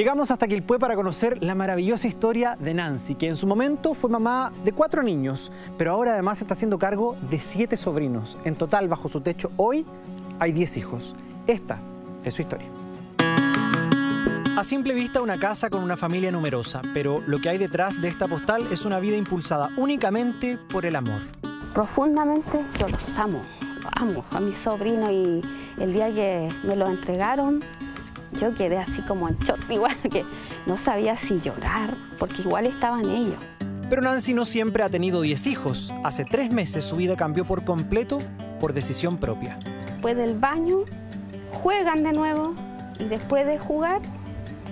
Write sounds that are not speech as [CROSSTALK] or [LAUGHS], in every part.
Llegamos hasta Quilpué para conocer la maravillosa historia de Nancy, que en su momento fue mamá de cuatro niños, pero ahora además está haciendo cargo de siete sobrinos. En total, bajo su techo, hoy hay diez hijos. Esta es su historia. A simple vista una casa con una familia numerosa, pero lo que hay detrás de esta postal es una vida impulsada únicamente por el amor. Profundamente yo los amo, amo a mis sobrinos y el día que me los entregaron yo quedé así como en shock, [LAUGHS] igual que no sabía si llorar, porque igual estaban ellos. Pero Nancy no siempre ha tenido 10 hijos. Hace tres meses su vida cambió por completo por decisión propia. Después del baño, juegan de nuevo y después de jugar,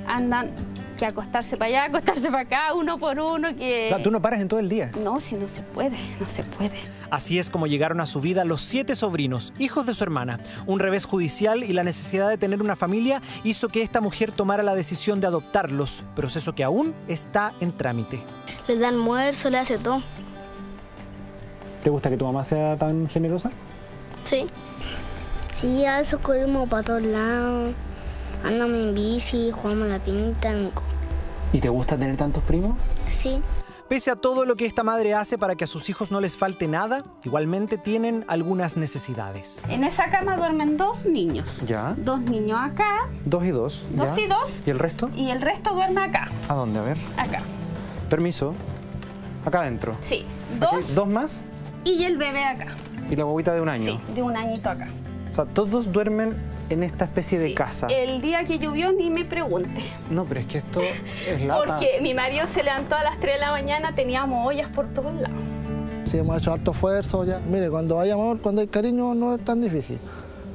andan que acostarse para allá, acostarse para acá, uno por uno, que... O sea, tú no paras en todo el día. No, si no se puede, no se puede. Así es como llegaron a su vida los siete sobrinos, hijos de su hermana. Un revés judicial y la necesidad de tener una familia hizo que esta mujer tomara la decisión de adoptarlos, proceso que aún está en trámite. Les da almuerzo, le hace todo. ¿Te gusta que tu mamá sea tan generosa? Sí. Sí, a veces corrimos para todos lados. Andamos en bici, jugamos la pinta. ¿Y te gusta tener tantos primos? Sí. Pese a todo lo que esta madre hace para que a sus hijos no les falte nada, igualmente tienen algunas necesidades. En esa cama duermen dos niños. ¿Ya? Dos niños acá. Dos y dos. Dos y dos. ¿Y el resto? Y el resto duerme acá. ¿A dónde? A ver. Acá. Permiso. Acá adentro. Sí. Dos. ¿Dos más? Y el bebé acá. ¿Y la bobita de un año? Sí, de un añito acá. O sea, todos duermen en esta especie de casa. El día que llovió ni me pregunte. No, pero es que esto es [LAUGHS] lata. Porque mi marido se levantó a las 3 de la mañana, teníamos ollas por todos lados. Sí, hemos hecho harto esfuerzo ya. Mire, cuando hay amor, cuando hay cariño, no es tan difícil.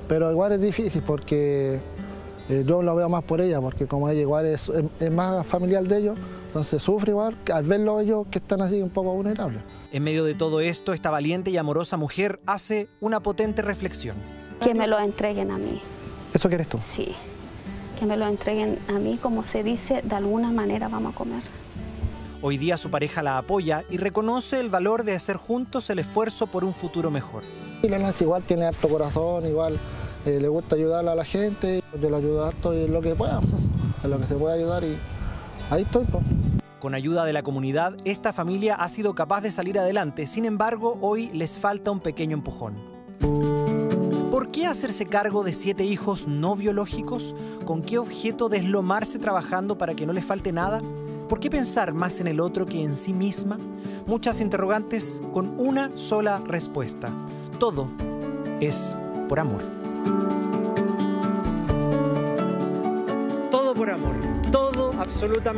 Pero igual es difícil porque eh, yo lo veo más por ella, porque como ella igual es, es, más familiar de ellos, entonces sufre igual al verlo ellos que están así un poco vulnerables. En medio de todo esto, esta valiente y amorosa mujer hace una potente reflexión. Que me lo entreguen a mí. ¿Eso quieres tú? Sí, que me lo entreguen a mí, como se dice, de alguna manera vamos a comer. Hoy día su pareja la apoya y reconoce el valor de hacer juntos el esfuerzo por un futuro mejor. Y la Nancy igual tiene harto corazón, igual eh, le gusta ayudar a la gente, yo le ayudo harto en lo que pueda, [LAUGHS] en lo que se pueda ayudar y ahí estoy. Pues. Con ayuda de la comunidad, esta familia ha sido capaz de salir adelante, sin embargo, hoy les falta un pequeño empujón. ¿Por qué hacerse cargo de siete hijos no biológicos? ¿Con qué objeto deslomarse trabajando para que no les falte nada? ¿Por qué pensar más en el otro que en sí misma? Muchas interrogantes con una sola respuesta. Todo es por amor. Todo por amor. Todo absolutamente.